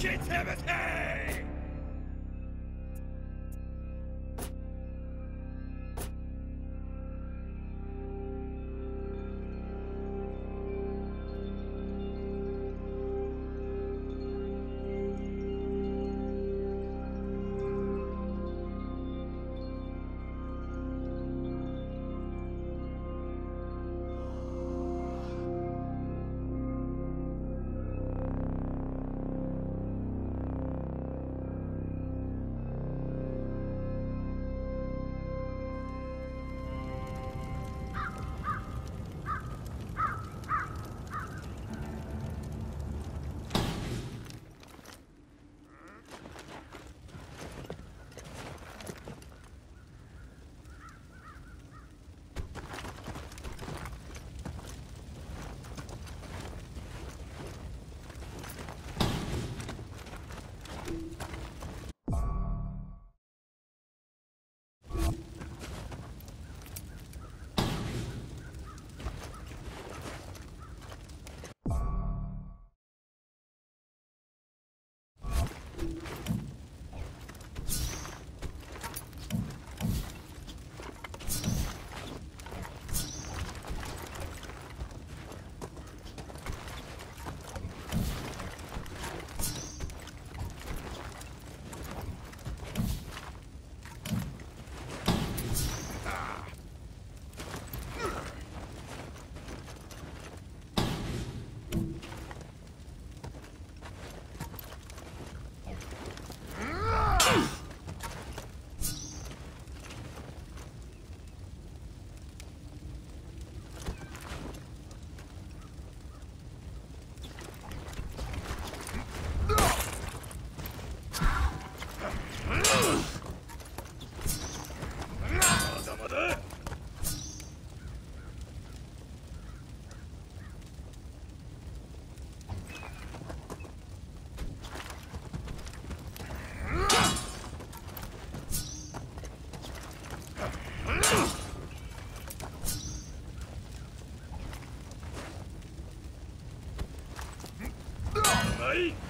Timothy! は。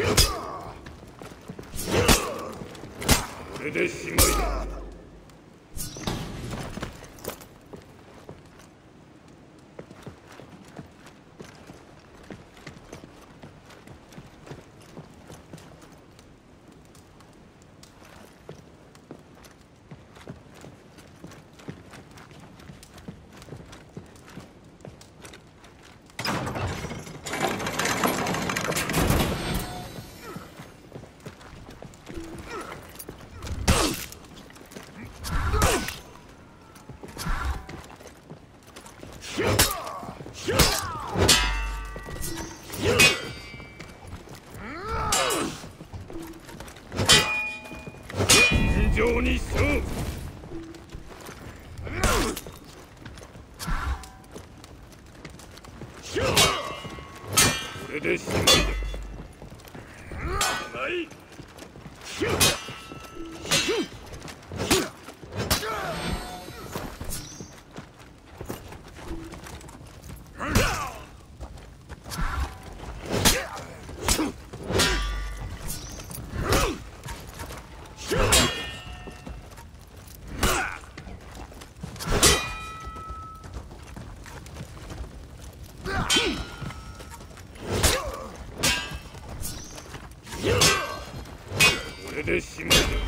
これでしまいだ尋常に勝負これでしまいだないこれでしまい